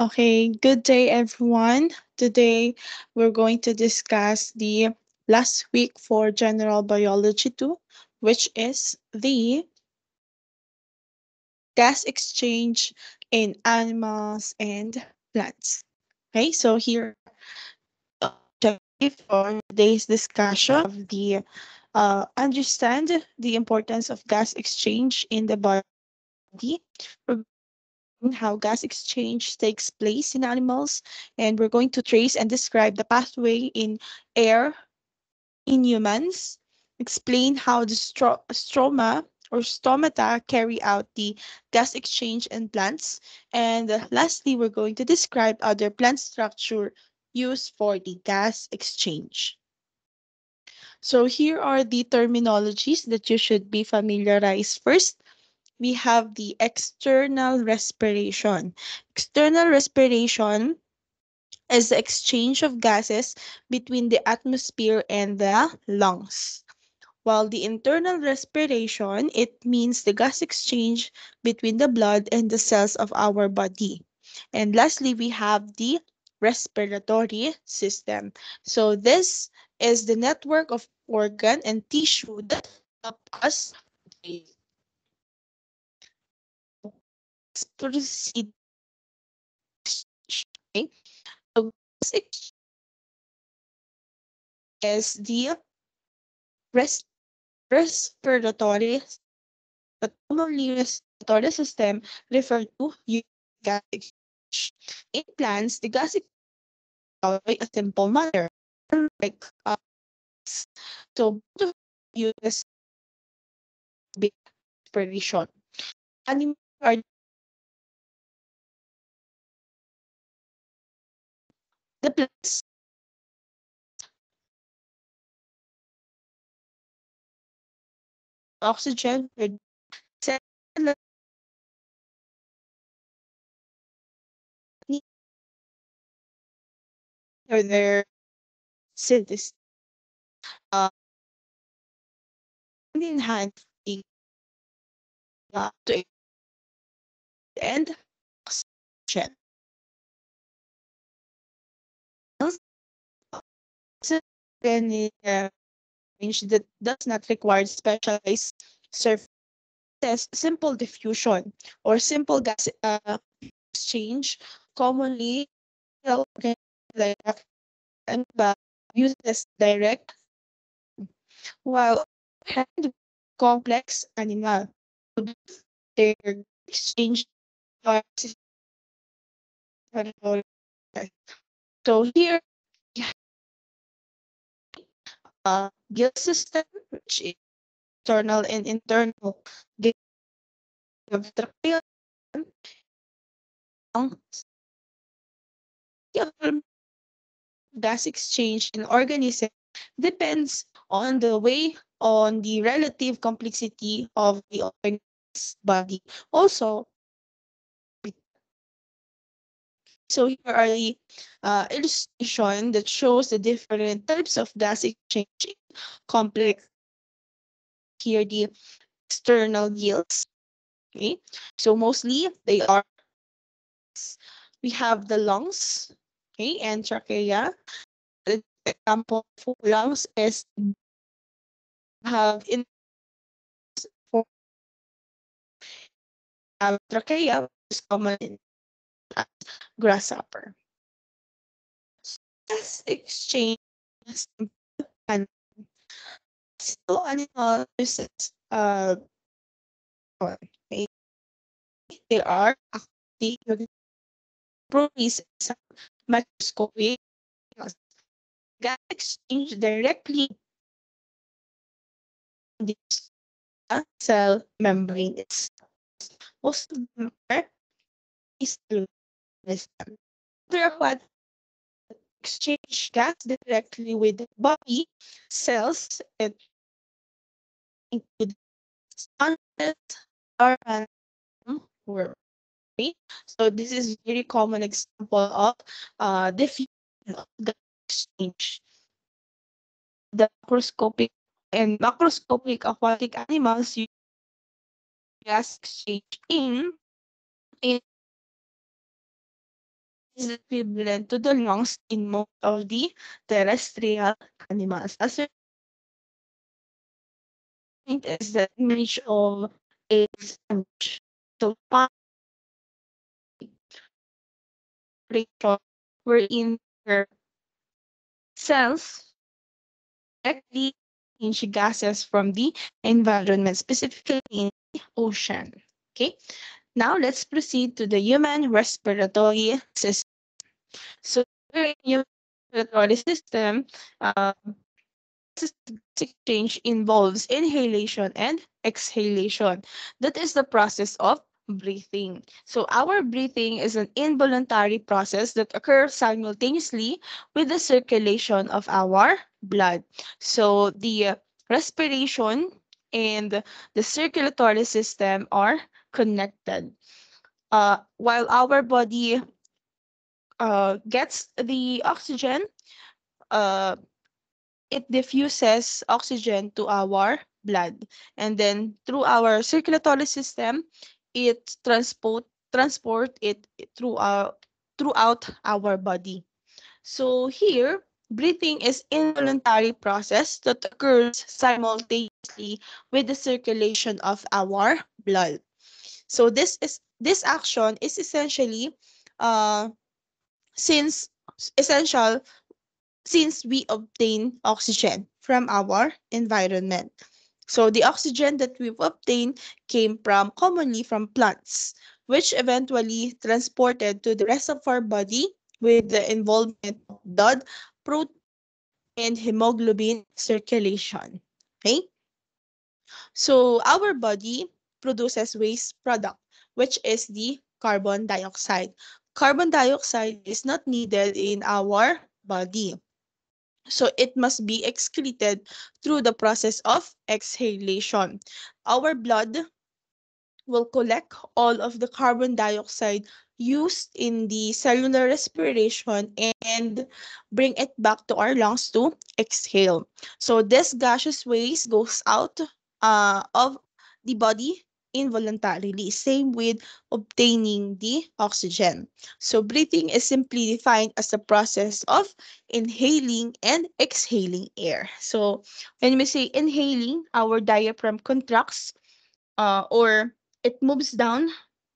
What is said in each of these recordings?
Okay, good day everyone. Today we're going to discuss the last week for General Biology 2, which is the gas exchange in animals and plants. Okay, so here for today's discussion of the uh, understand the importance of gas exchange in the body. We're how gas exchange takes place in animals, and we're going to trace and describe the pathway in air in humans, explain how the stro- stroma or stomata carry out the gas exchange in plants, and uh, lastly, we're going to describe other plant structure used for the gas exchange. So here are the terminologies that you should be familiarized first we have the external respiration. External respiration is the exchange of gases between the atmosphere and the lungs. While the internal respiration, it means the gas exchange between the blood and the cells of our body. And lastly, we have the respiratory system. So this is the network of organ and tissue that help us proceed is the res- respiratory, the commonly respiratory system referred to gas. In plants, the gas a simple manner, like uh, so use respiration. Animals are the plants oxygen or their synthesis. Uh, in hand. Uh, end oxygen. It, uh, range that does not require specialized surfaces, simple diffusion or simple gas uh, exchange commonly and uses direct while hand complex animal their exchange so here uh, gill system which is external and internal gas exchange in organism depends on the way on the relative complexity of the organism's body. Also, so here are the uh, illustration that shows the different types of gas exchange complex. Here the external gills. Okay, so mostly they are. We have the lungs, okay, and trachea. The example for lungs is have in have trachea is common in grasshopper. Gas exchange and still animals uh okay. they are actually proteins microscopic gas exchange directly this cell membrane is most of them are what exchange gas directly with body cells and include? So this is very common example of uh, diffusion of the exchange. The macroscopic and macroscopic aquatic animals use gas exchange in in is equivalent to the lungs in most of the terrestrial animals. As point is the image of a sponge. So wherein their cells directly change gases from the environment, specifically in the ocean. Okay, now let's proceed to the human respiratory system. So the human respiratory system, uh, exchange involves inhalation and exhalation. That is the process of breathing. So our breathing is an involuntary process that occurs simultaneously with the circulation of our blood. So the respiration and the circulatory system are connected. Uh, while our body uh, gets the oxygen, uh, it diffuses oxygen to our blood. And then through our circulatory system, it transport transport it through our, throughout our body. So here, breathing is involuntary process that occurs simultaneously with the circulation of our blood. So this is this action is essentially uh, since essential since we obtain oxygen from our environment. So the oxygen that we've obtained came from commonly from plants, which eventually transported to the rest of our body with the involvement of blood, protein, and hemoglobin circulation. Okay? So our body produces waste product, which is the carbon dioxide. Carbon dioxide is not needed in our body. So it must be excreted through the process of exhalation. Our blood will collect all of the carbon dioxide used in the cellular respiration and bring it back to our lungs to exhale. So this gaseous waste goes out uh, of the body involuntarily. Same with obtaining the oxygen. So breathing is simply defined as the process of inhaling and exhaling air. So when we say inhaling, our diaphragm contracts uh, or it moves down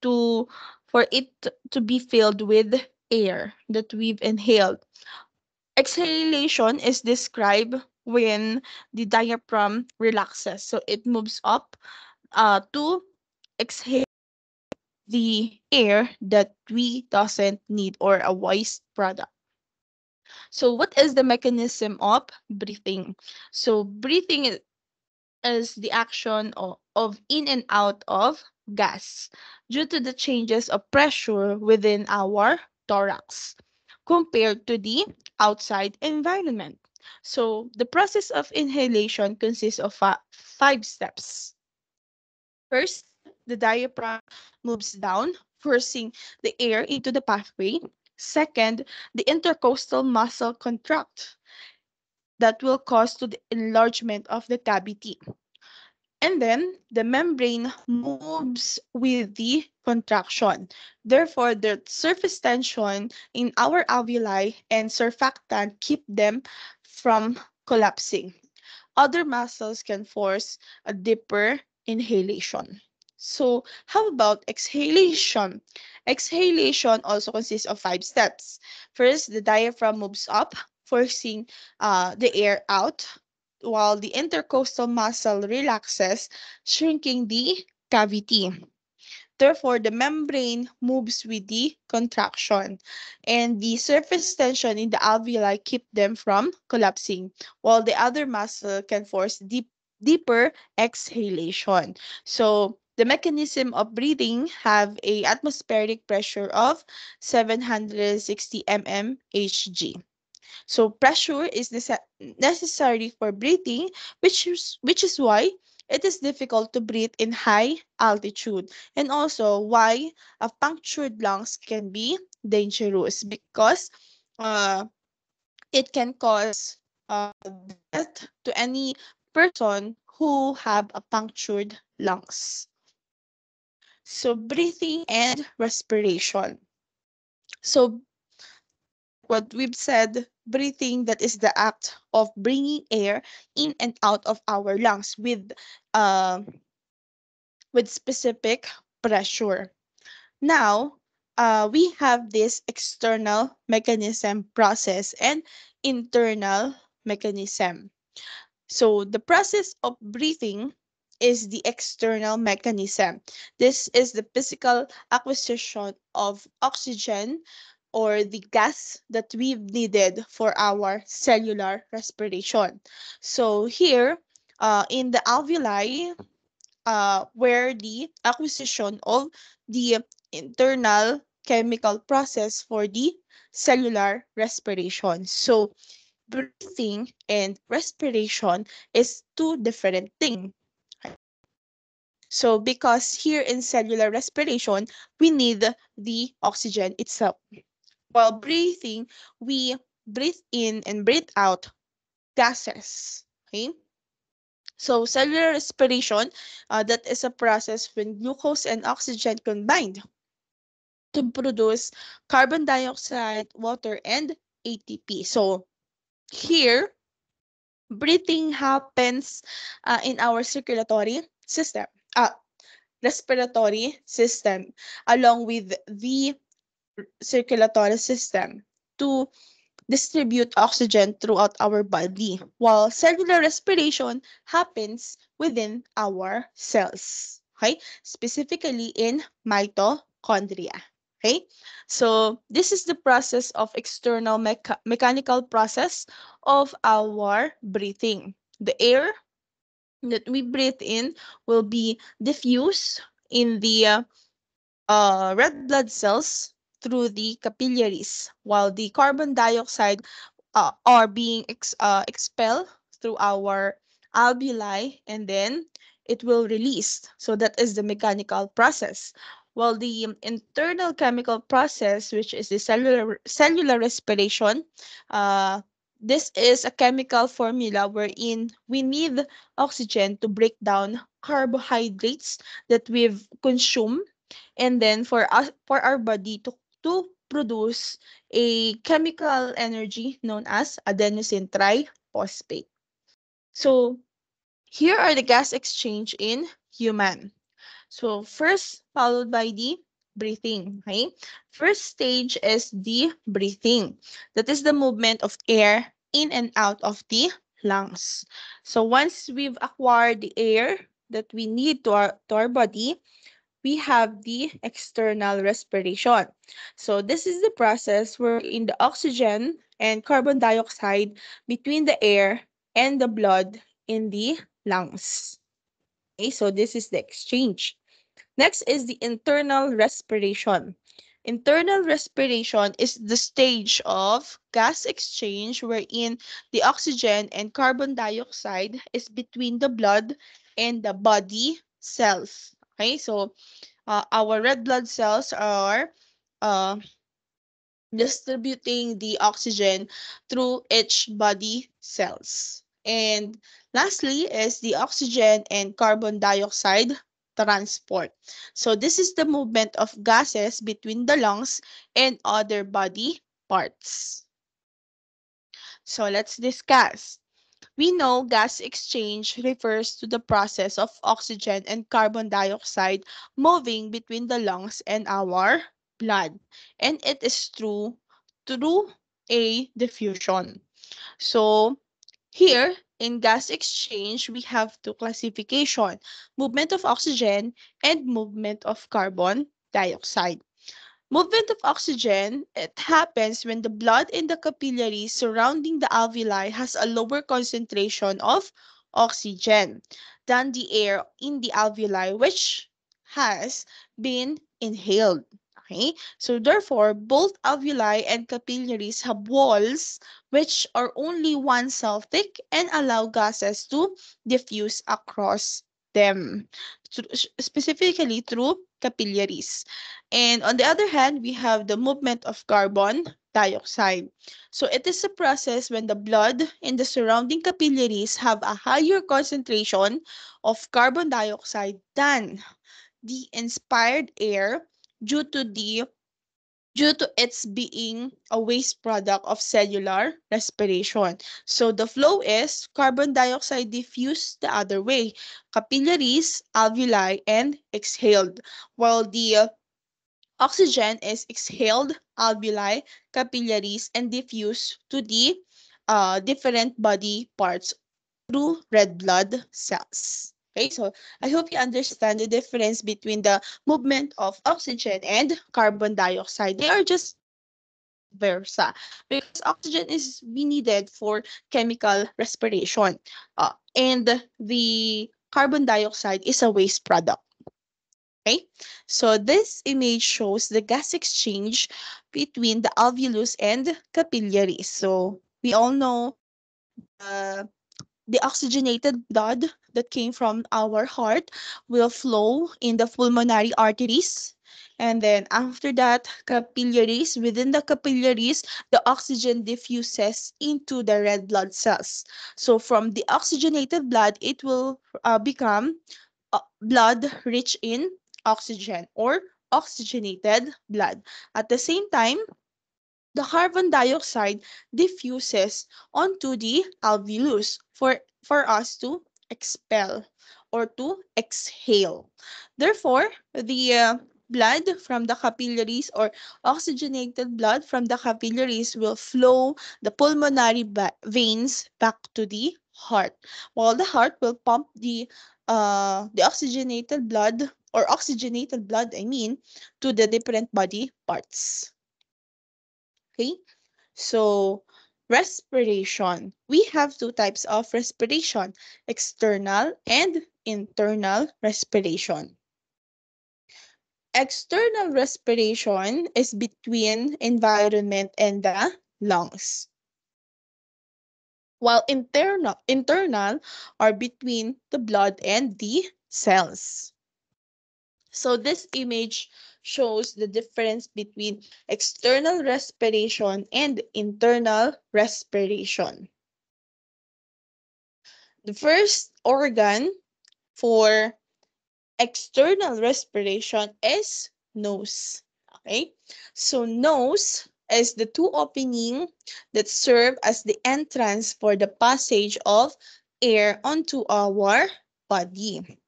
to for it to be filled with air that we've inhaled. Exhalation is described when the diaphragm relaxes. So it moves up uh, to exhale the air that we doesn't need or a waste product. So what is the mechanism of breathing? So breathing is, the action of, of in and out of gas due to the changes of pressure within our thorax compared to the outside environment. So the process of inhalation consists of five steps. First, the diaphragm moves down, forcing the air into the pathway. Second, the intercostal muscle contract that will cause to the enlargement of the cavity. And then the membrane moves with the contraction. Therefore, the surface tension in our alveoli and surfactant keep them from collapsing. Other muscles can force a deeper inhalation. So how about exhalation? Exhalation also consists of five steps. First, the diaphragm moves up, forcing uh, the air out, while the intercostal muscle relaxes, shrinking the cavity. Therefore, the membrane moves with the contraction, and the surface tension in the alveoli keep them from collapsing, while the other muscle can force deep, deeper exhalation. So the mechanism of breathing have a atmospheric pressure of 760 mmHg. So pressure is necessary for breathing, which is, which is why it is difficult to breathe in high altitude and also why a punctured lungs can be dangerous because uh, it can cause uh, death to any person who have a punctured lungs. So breathing and respiration. So what we've said, breathing that is the act of bringing air in and out of our lungs with uh, with specific pressure. Now, uh, we have this external mechanism process and internal mechanism. So the process of breathing is the external mechanism. This is the physical acquisition of oxygen or the gas that we've needed for our cellular respiration. So here, uh, in the alveoli, uh, where the acquisition of the internal chemical process for the cellular respiration. So breathing and respiration is two different things. So because here in cellular respiration, we need the oxygen itself. While breathing, we breathe in and breathe out gases. Okay. So cellular respiration, uh, that is a process when glucose and oxygen combined to produce carbon dioxide, water, and ATP. So here, breathing happens uh, in our circulatory system, uh, respiratory system, along with the circulatory system to distribute oxygen throughout our body, while cellular respiration happens within our cells, okay? Specifically in mitochondria. Okay, so this is the process of external mecha mechanical process of our breathing. The air that we breathe in will be diffused in the uh, uh, red blood cells through the capillaries, while the carbon dioxide uh, are being ex uh, expelled through our alveoli and then it will release. So that is the mechanical process. While the internal chemical process, which is the cellular cellular respiration, uh, this is a chemical formula wherein we need oxygen to break down carbohydrates that we've consumed and then for us for our body to to produce a chemical energy known as adenosine triphosphate. So here are the gas exchange in human. So first followed by the breathing. Okay? First stage is the breathing. That is the movement of air in and out of the lungs. So once we've acquired the air that we need to our, to our body, we have the external respiration. So this is the process wherein the oxygen and carbon dioxide between the air and the blood in the lungs. Okay, so this is the exchange. Next is the internal respiration. Internal respiration is the stage of gas exchange wherein the oxygen and carbon dioxide is between the blood and the body cells. Okay, so uh, our red blood cells are uh, distributing the oxygen through each body cells. And lastly is the oxygen and carbon dioxide transport. So this is the movement of gases between the lungs and other body parts. So let's discuss. We know gas exchange refers to the process of oxygen and carbon dioxide moving between the lungs and our blood. And it is true through a diffusion. So here in gas exchange, we have two classification, movement of oxygen and movement of carbon dioxide. Movement of oxygen, it happens when the blood in the capillaries surrounding the alveoli has a lower concentration of oxygen than the air in the alveoli, which has been inhaled. Okay, so therefore, both alveoli and capillaries have walls which are only one cell thick and allow gases to diffuse across them, specifically through capillaries. And on the other hand, we have the movement of carbon dioxide. So it is a process when the blood in the surrounding capillaries have a higher concentration of carbon dioxide than the inspired air due to the due to its being a waste product of cellular respiration. So the flow is carbon dioxide diffused the other way, capillaries, alveoli, and exhaled, while the oxygen is exhaled, alveoli, capillaries, and diffused to the uh, different body parts through red blood cells. Okay, so I hope you understand the difference between the movement of oxygen and carbon dioxide. They are just versa because oxygen is we needed for chemical respiration uh, and the carbon dioxide is a waste product okay so this image shows the gas exchange between the alveolus and capillaries so we all know uh, the oxygenated blood that came from our heart will flow in the pulmonary arteries. And then after that, capillaries, within the capillaries, the oxygen diffuses into the red blood cells. So from the oxygenated blood, it will uh, become uh, blood rich in oxygen or oxygenated blood. At the same time, the carbon dioxide diffuses onto the alveolus for, for us to expel or to exhale. Therefore, the uh, blood from the capillaries or oxygenated blood from the capillaries will flow the pulmonary veins back to the heart, while the heart will pump the uh, the oxygenated blood or oxygenated blood, I mean, to the different body parts. Okay, so respiration. We have two types of respiration, external and internal respiration. External respiration is between environment and the lungs. While internal, internal are between the blood and the cells. So this image shows the difference between external respiration and internal respiration. The first organ for external respiration is nose. Okay, so nose is the two opening that serve as the entrance for the passage of air onto our body.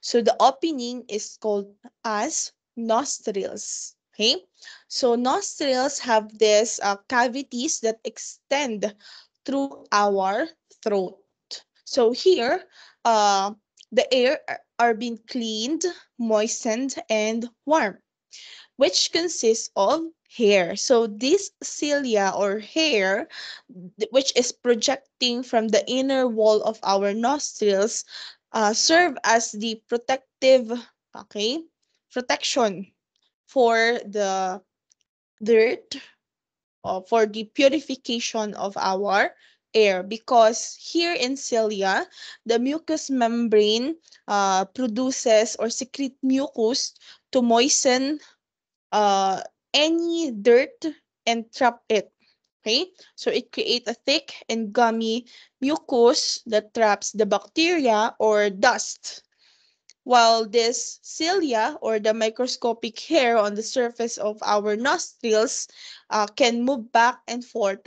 So the opening is called as nostrils. Okay, so nostrils have these uh, cavities that extend through our throat. So here, uh, the air are being cleaned, moistened, and warm, which consists of hair. So this cilia or hair, which is projecting from the inner wall of our nostrils, uh, serve as the protective, okay, protection for the dirt uh, for the purification of our air because here in cilia, the mucous membrane uh, produces or secrete mucus to moisten uh, any dirt and trap it. Okay, so it creates a thick and gummy mucus that traps the bacteria or dust while this cilia or the microscopic hair on the surface of our nostrils uh, can move back and forth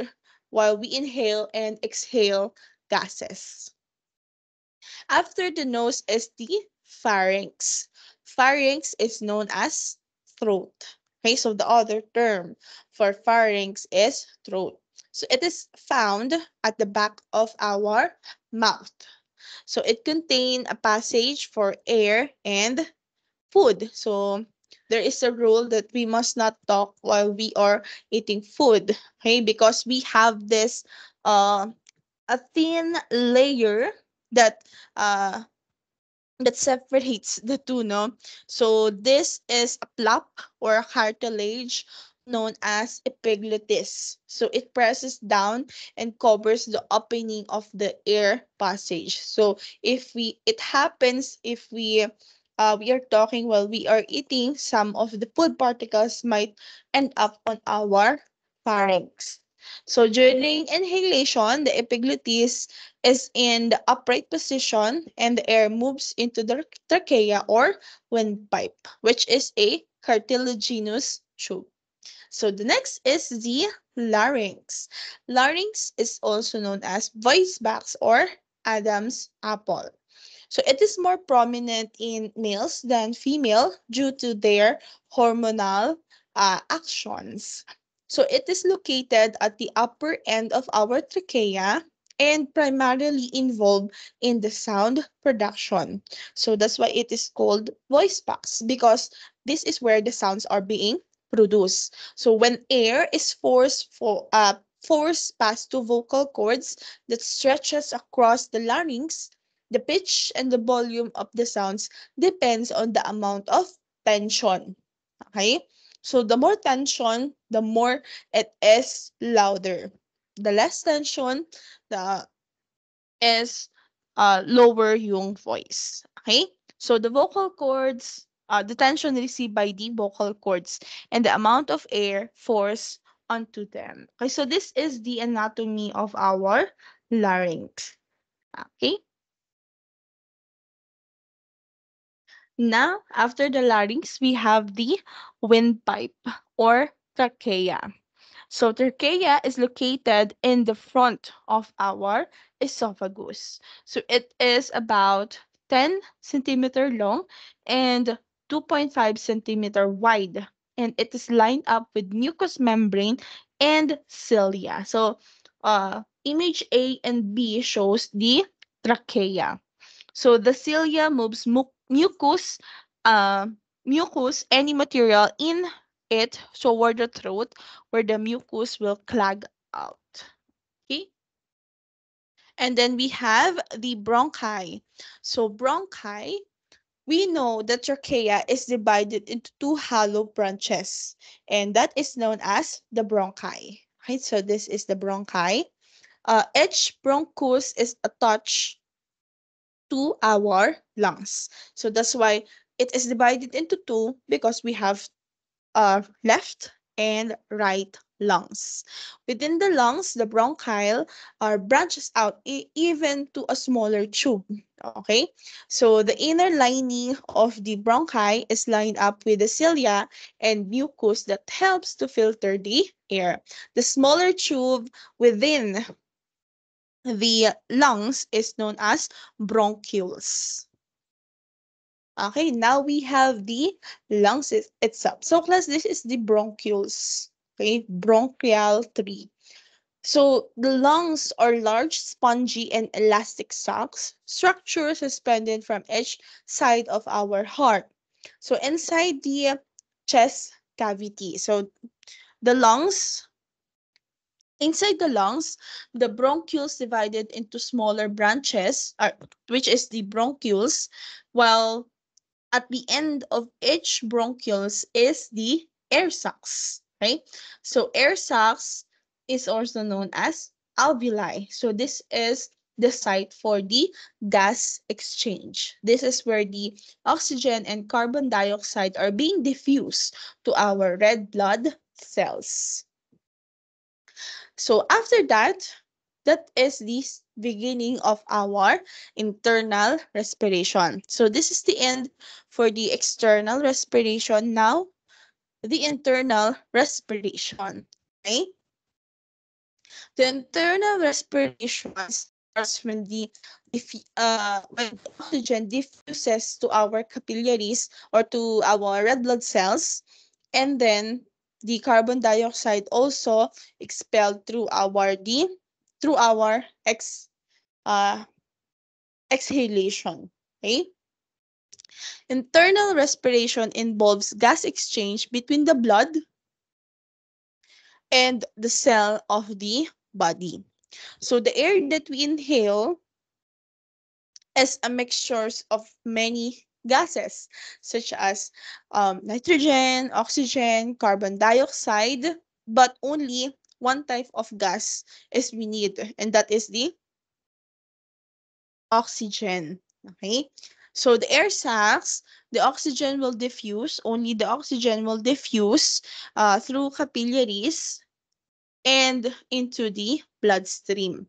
while we inhale and exhale gases. After the nose is the pharynx. Pharynx is known as throat. Okay, so the other term for pharynx is throat. So it is found at the back of our mouth. So it contains a passage for air and food. So there is a rule that we must not talk while we are eating food, okay? Because we have this uh, a thin layer that uh, that separates the two, no? So this is a plaque or a cartilage known as epiglottis. So it presses down and covers the opening of the air passage. So if we, it happens if we, uh, we are talking while we are eating, some of the food particles might end up on our pharynx. So during inhalation, the epiglottis is in the upright position and the air moves into the trachea or windpipe, which is a cartilaginous tube. So the next is the larynx. Larynx is also known as voice box or Adam's apple. So it is more prominent in males than female due to their hormonal uh, actions. So it is located at the upper end of our trachea and primarily involved in the sound production. So that's why it is called voice box because this is where the sounds are being produced. So when air is forced for uh forced past two vocal cords that stretches across the larynx, the pitch and the volume of the sounds depends on the amount of tension. Okay? So the more tension, the more it is louder. The less tension, the is uh, lower yung voice. Okay? So the vocal cords, uh, the tension received by the vocal cords and the amount of air force onto them. Okay, so this is the anatomy of our larynx. Okay. Now, after the larynx, we have the windpipe or trachea. So trachea is located in the front of our esophagus. So it is about 10 centimeter long and 2.5 centimeter wide. And it is lined up with mucous membrane and cilia. So uh, image A and B shows the trachea. So the cilia moves mu mucus, uh, mucus, any material in it toward the throat where the mucus will clog out. Okay. And then we have the bronchi. So bronchi, we know that trachea is divided into two hollow branches, and that is known as the bronchi. Right, so this is the bronchi. Uh, each bronchus is attached to our lungs. So that's why it is divided into two because we have uh, left and right lungs. Within the lungs, the bronchial are branches out e even to a smaller tube. Okay, so the inner lining of the bronchi is lined up with the cilia and mucus that helps to filter the air. The smaller tube within the lungs is known as bronchioles. Okay, now we have the lungs itself. So class, this is the bronchioles. Okay, bronchial tree. So the lungs are large, spongy, and elastic sacs, structures suspended from each side of our heart. So inside the chest cavity. So the lungs, inside the lungs, the bronchioles divided into smaller branches, uh, which is the bronchioles, while at the end of each bronchioles is the air sacs, right? So air sacs is also known as alveoli. So this is the site for the gas exchange. This is where the oxygen and carbon dioxide are being diffused to our red blood cells. So after that, that is the beginning of our internal respiration. So this is the end for the external respiration. Now, the internal respiration. Okay? The internal respiration starts when the if uh when oxygen diffuses to our capillaries or to our red blood cells, and then the carbon dioxide also expelled through our the through our ex uh exhalation. Okay? Internal respiration involves gas exchange between the blood and the cell of the body. So the air that we inhale is a mixture of many gases such as um, nitrogen, oxygen, carbon dioxide, but only one type of gas is we need and that is the oxygen. Okay, so the air sacs, the oxygen will diffuse, only the oxygen will diffuse uh, through capillaries and into the bloodstream,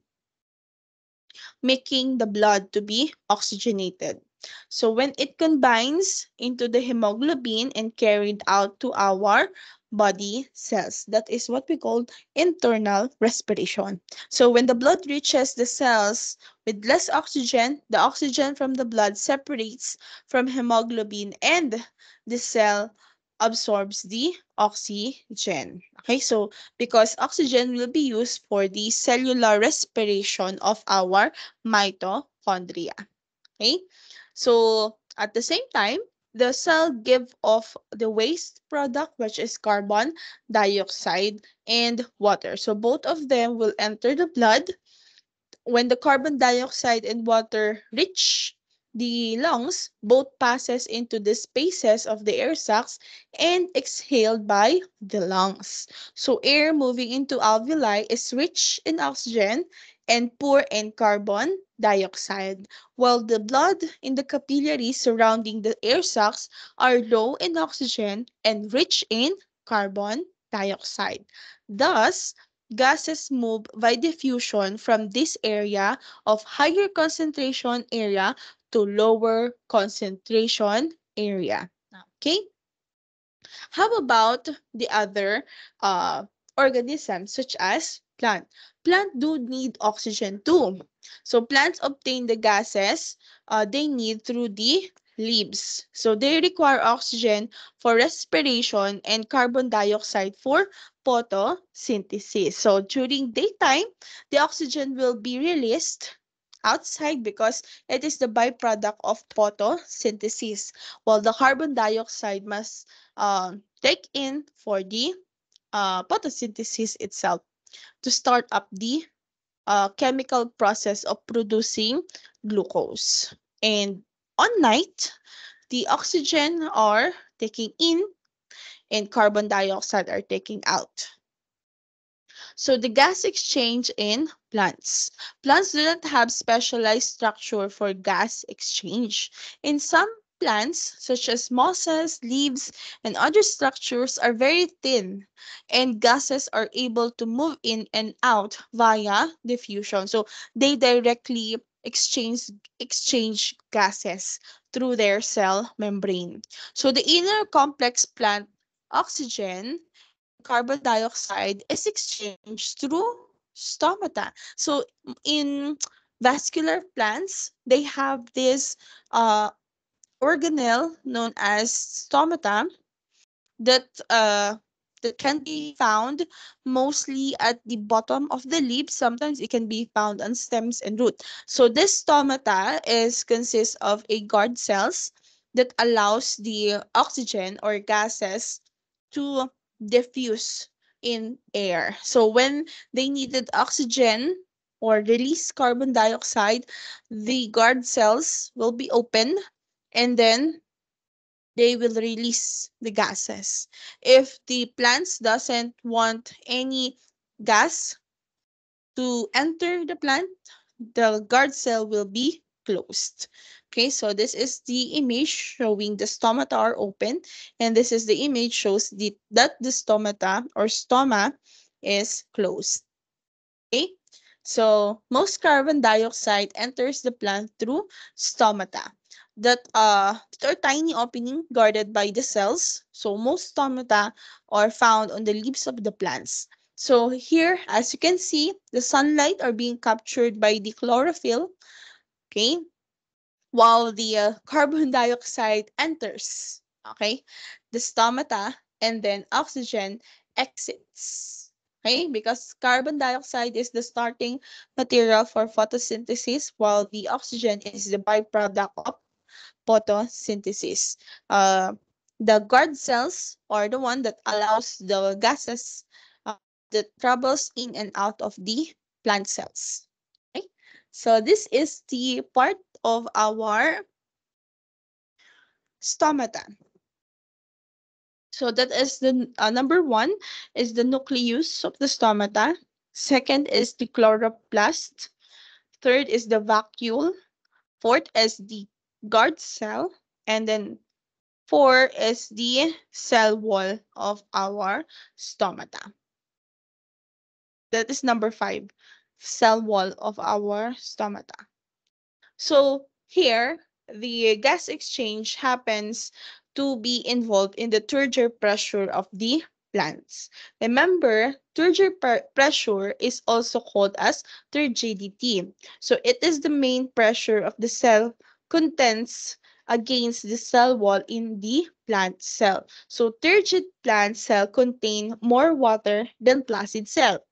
making the blood to be oxygenated. So when it combines into the hemoglobin and carried out to our body cells, that is what we call internal respiration. So when the blood reaches the cells with less oxygen, the oxygen from the blood separates from hemoglobin and the cell absorbs the oxygen. Okay, so because oxygen will be used for the cellular respiration of our mitochondria. Okay, so at the same time, the cell give off the waste product, which is carbon dioxide and water. So both of them will enter the blood. When the carbon dioxide and water reach the lungs, both passes into the spaces of the air sacs and exhaled by the lungs. So air moving into alveoli is rich in oxygen and poor in carbon dioxide, while the blood in the capillaries surrounding the air sacs are low in oxygen and rich in carbon dioxide. Thus, gases move by diffusion from this area of higher concentration area to lower concentration area. Okay? How about the other uh, organisms such as plant? Plant do need oxygen too. So plants obtain the gases uh, they need through the leaves. So they require oxygen for respiration and carbon dioxide for photosynthesis. So during daytime, the oxygen will be released outside because it is the byproduct of photosynthesis, while the carbon dioxide must uh, take in for the uh, photosynthesis itself to start up the uh, chemical process of producing glucose. And on night, the oxygen are taking in and carbon dioxide are taking out. So the gas exchange in plants. Plants do not have specialized structure for gas exchange. In some plants, such as mosses, leaves, and other structures are very thin and gases are able to move in and out via diffusion. So they directly exchange exchange gases through their cell membrane. So the inner complex plant oxygen carbon dioxide is exchanged through stomata. So in vascular plants, they have this uh, organelle known as stomata that uh, that can be found mostly at the bottom of the leaf. Sometimes it can be found on stems and root. So this stomata is consists of a guard cells that allows the oxygen or gases to diffuse in air. So when they needed oxygen or release carbon dioxide, the guard cells will be open and then they will release the gases. If the plants doesn't want any gas to enter the plant, the guard cell will be closed. Okay, so this is the image showing the stomata are open, and this is the image shows the, that the stomata or stoma is closed. Okay, so most carbon dioxide enters the plant through stomata that uh that are tiny opening guarded by the cells. So most stomata are found on the leaves of the plants. So here, as you can see, the sunlight are being captured by the chlorophyll. Okay, while the uh, carbon dioxide enters, okay, the stomata, and then oxygen exits. Okay, because carbon dioxide is the starting material for photosynthesis, while the oxygen is the byproduct of photosynthesis. Uh, the guard cells are the one that allows the gases uh, that travels in and out of the plant cells. Okay, so this is the part of our stomata. So that is the uh, number one is the nucleus of the stomata. Second is the chloroplast. Third is the vacuole. Fourth is the guard cell. And then four is the cell wall of our stomata. That is number five, cell wall of our stomata. So here, the gas exchange happens to be involved in the turgor pressure of the plants. Remember, turgor pressure is also called as turgidity. So it is the main pressure of the cell contents against the cell wall in the plant cell. So turgid plant cell contain more water than flaccid cell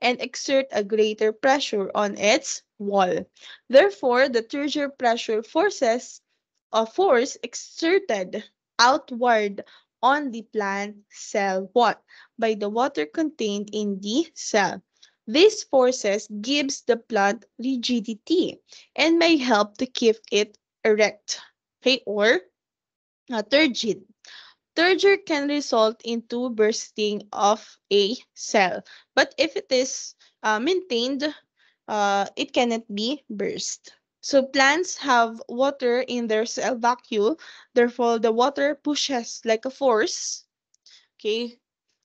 and exert a greater pressure on its wall. Therefore, the turgor pressure forces a force exerted outward on the plant cell wall by the water contained in the cell. These forces gives the plant rigidity and may help to keep it erect okay, or uh, turgid. Turgor can result into bursting of a cell, but if it is uh, maintained, uh, it cannot be burst. So plants have water in their cell vacuole, therefore the water pushes like a force, okay,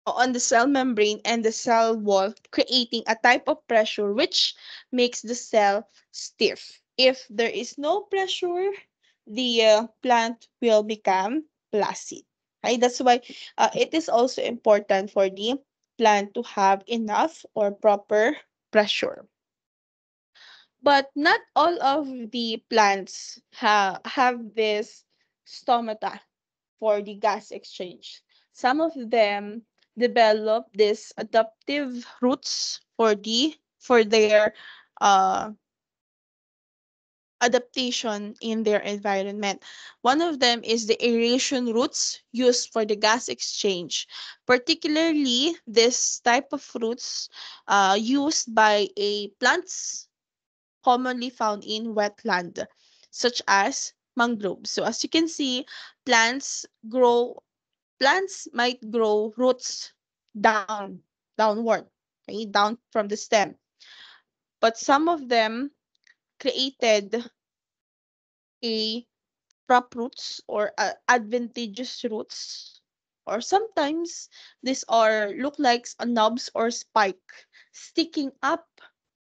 on the cell membrane and the cell wall, creating a type of pressure which makes the cell stiff. If there is no pressure, the uh, plant will become flaccid. That's why uh, it is also important for the plant to have enough or proper pressure. But not all of the plants ha have this stomata for the gas exchange. Some of them develop this adaptive roots for the for their uh, adaptation in their environment. One of them is the aeration roots used for the gas exchange. Particularly, this type of roots uh, used by a plants commonly found in wetland, such as mangroves. So as you can see, plants grow, plants might grow roots down, downward, okay, down from the stem. But some of them created a prop roots or uh, adventitious roots or sometimes these are look like a knobs or spike sticking up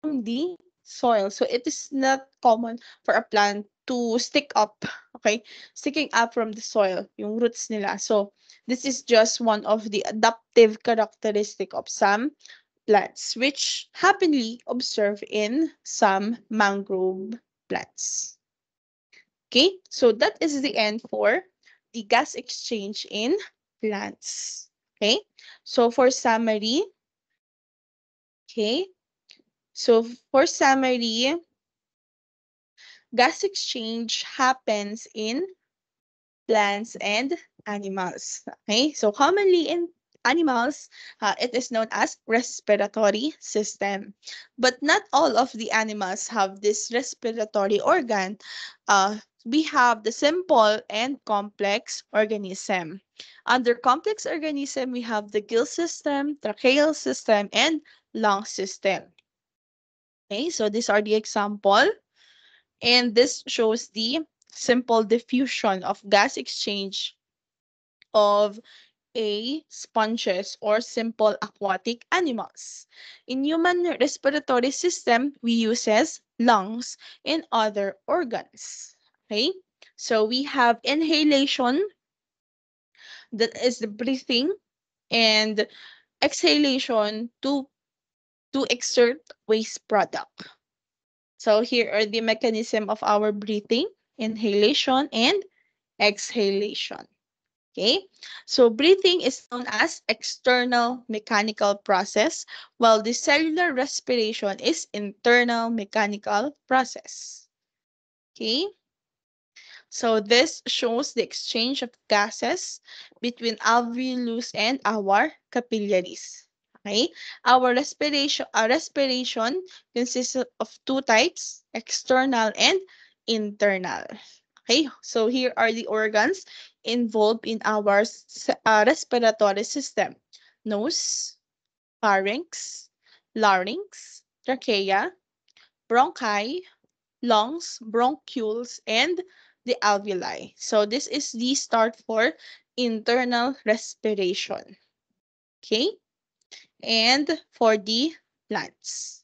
from the soil. So it is not common for a plant to stick up okay? Sticking up from the soil yung roots nila. So this is just one of the adaptive characteristic of some plants which happily observed in some mangrove plants. Okay, so that is the end for the gas exchange in plants. Okay, so for summary, okay, so for summary, gas exchange happens in plants and animals. Okay, so commonly in animals, uh, it is known as respiratory system. But not all of the animals have this respiratory organ. Uh, we have the simple and complex organism. Under complex organism, we have the gill system, tracheal system, and lung system. Okay, so these are the example. And this shows the simple diffusion of gas exchange of a sponges or simple aquatic animals. In human respiratory system, we uses lungs and other organs. Okay, so we have inhalation, that is the breathing, and exhalation to, to exert waste product. So here are the mechanism of our breathing, inhalation and exhalation. Okay, so breathing is known as external mechanical process, while the cellular respiration is internal mechanical process. Okay, so this shows the exchange of gases between alveolus and our capillaries. Okay, our respiration, our respiration consists of two types, external and internal. Okay, so here are the organs involved in our uh, respiratory system. Nose, pharynx, larynx, trachea, bronchi, lungs, bronchioles, and the alveoli. So this is the start for internal respiration. Okay? And for the plants.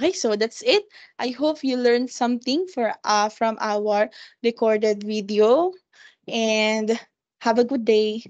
Okay, so that's it. I hope you learned something for uh from our recorded video and have a good day.